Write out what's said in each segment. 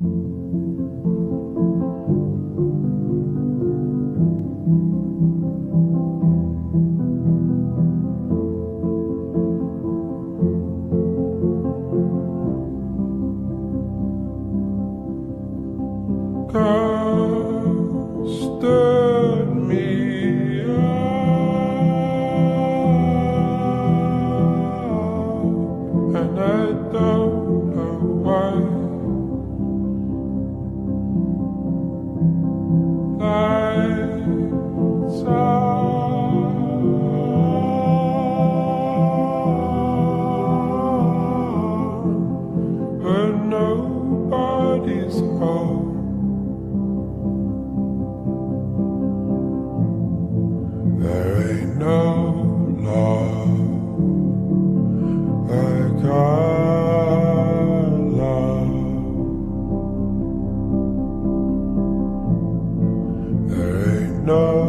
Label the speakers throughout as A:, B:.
A: and I don't know why. girl. love.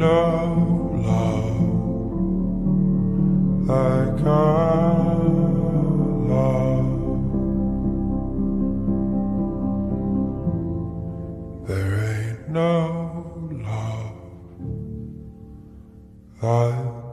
A: No love, like I love. There ain't no love like.